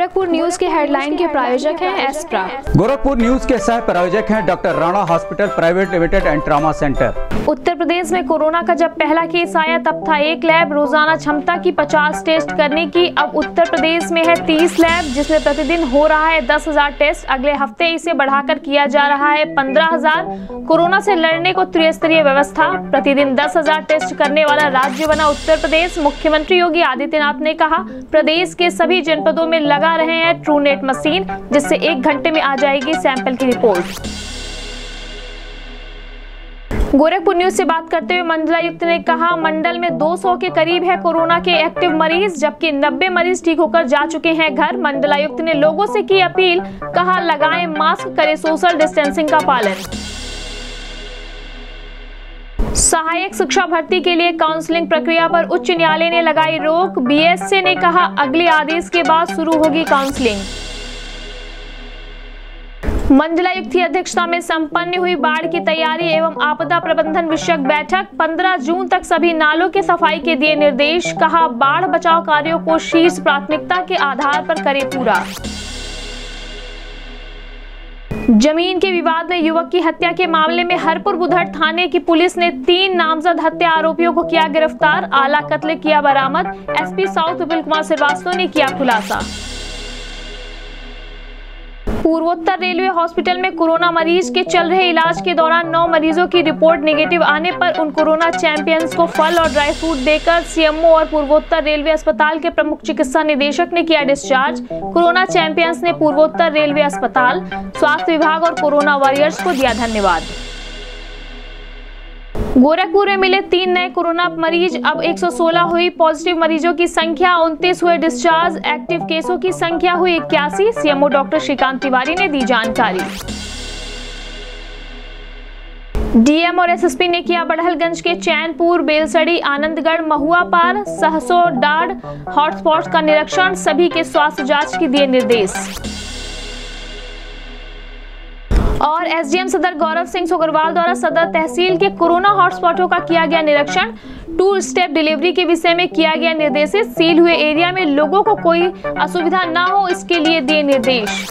News के headline के प्रायोजक हैं एस्प्रा गोरखपुर न्यूज़ के सह प्रायोजक हैं doctor Rana hospital private limited and trauma centre. Uttar Pradesh में कोरोना का जब पहला केस आया तब था एक लैब रोज़ाना क्षमता की 50 टेस्ट करने की। अब उत्तर प्रदेश में है 30 लैब जिसमें प्रतिदिन हो रहा है 10,000 टेस्ट। अगले हफ़्ते इसे बढ़ाकर किया जा रहा है 15,000 कोरोना से लड़ने को त्रिस्तरीय व्यवस्था प्रतिदिन 10,000 टेस्ट करने वाला राज्य बना उत्तर प्रदेश। मुख्यमंत्री योगी आदित्यनाथ ने कहा प्रदेश के सभी जनपदों में लगा रहे हैं ट्रूनेट मशीन, जिससे एक घंटे में आ जाएगी सैंपल की रिपोर्ट। गोरखपुर न्यूज़ से बात करते हुए मंडलायुक्त ने कहा, मंडल में 200 के करीब है कोरोना के एक्टिव मरीज़, जबकि 90 मरीज़ ठीक होकर जा चुके हैं घर। मंडलायुक्त ने लोगों से की अपील, कहा, लगाएँ मास्क, करें सोशल डिस्टेंसिंग का पालन। सहायक शिक्षा भर्ती के लिए काउंसलिंग प्रक्रिया पर उच्च न्यायालय ने लगाई रोक। बीएससी ने कहा, अगले आदेश के बाद शुरू होगी काउंसलिंग। मंडलायुक्त की अध्यक्षता में संपन्न हुई बाढ़ की तैयारी एवं आपदा प्रबंधन विषयक बैठक। 15 जून तक सभी नालों के सफ़ाई के दिए निर्देश। कहा, बाढ़ बचाव कार्यों को शीर्ष प्राथमिकता के आधार पर करें पूरा। ज़मीन के विवाद में युवक की हत्या के मामले में हरपुर बुधर थाने की पुलिस ने तीन नामजद हत्या आरोपियों को किया गिरफ़्तार, आला कत्ल किया बरामद। एसपी साउथ विपुल कुमार श्रीवास्तव ने किया खुलासा। पूर्वोत्तर रेलवे हॉस्पिटल में कोरोना मरीज़ के चल रहे इलाज के दौरान नौ मरीजों की रिपोर्ट नेगेटिव आने पर उन कोरोना चैंपियंस को फल और ड्राई फ्रूट देकर सीएमओ और पूर्वोत्तर रेलवे अस्पताल के प्रमुख चिकित्सा निदेशक ने किया डिस्चार्ज। कोरोना चैंपियंस ने पूर्वोत्तर रेलवे अस्पताल, स्वास्थ्य विभाग और कोरोना वॉरियर्स को दिया धन्यवाद। गोरखपुर में मिले तीन नए कोरोना मरीज़। अब 116 हुई पॉजिटिव मरीजों की संख्या, उनतीस हुए डिस्चार्ज एक्टिव केसों की संख्या हुई इक्यासी। सीएमओ डॉक्टर श्रीकांत तिवारी ने दी जानकारी। डीएम और एसएसपी ने किया बड़हलगंज के चैनपुर, बेलसड़ी, आनंदगढ़ महुआ पार सहसो डाड, हॉटस्पॉट्स का निरीक्षण। सभी के स्वास्थ्य जाँच के दिए निर्देश। और एसडीएम सदर गौरव सिंह सोगरवाल द्वारा सदर तहसील के कोरोना हॉटस्पॉटों का किया गया निरीक्षण। टू स्टेप डिलीवरी के विषय में किया गया निर्देशित। सील हुए एरिया में लोगों को कोई असुविधा न हो, इसके लिए दिए निर्देश।